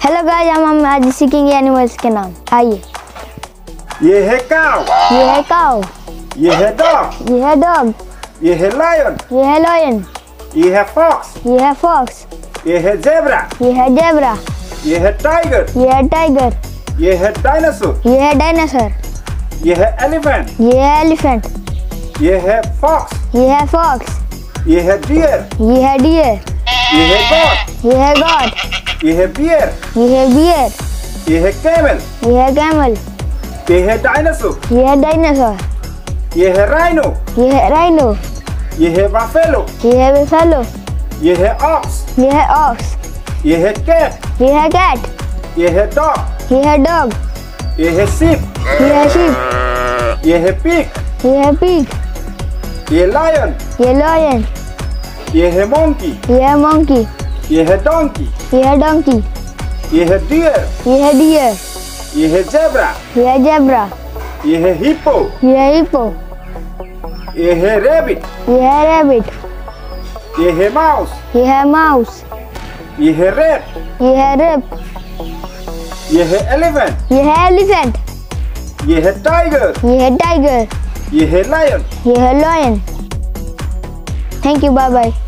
Hello guys हम हम आज सीखेंगे एनिमल्स के नाम आइए ये है काउ ये है काउ ये है डॉग ये है डॉग ये है लायन ये है लॉयन ये है फॉक्स ये है फॉक्स ये है जेब्रा ये है जेब्रा ये है टाइगर ये है टाइगर ये है डायनासोर ये है डायनासोर ये है एलिफेंट ये है एलिफेंट ये है फॉक्स ये है फॉक्स ये है डियर ये है डियर ये है गॉड ये है गॉड ये है बियर ये है बियर ये है कैमल ये है कैमल ये है डायनासोर ये है डायनासोर ये है राइनो ये है राइनो ये है बाफेलो ये है बिफेलो ये है ऑक्स ये है ऑक्स ये है कैट ये है कैट ये है डॉग ये है डॉग ये है सिप ये है sheep ये है पिग ये है pig ये लायन ये lion ये है मोंकी ये है monkey ये है डोंकी ये है donkey ये है डियर ये है deer ये है जेब्रा ये है zebra ये है हिप्पो ये है hippo ये है रेबिट ये है rabbit ये है माउस ये है mouse ये है रेट ये है rip ये है एलिफेंट ये है elephant ये है टाइगर ये है tiger ये है लायन ये है lion Thank you. Bye bye.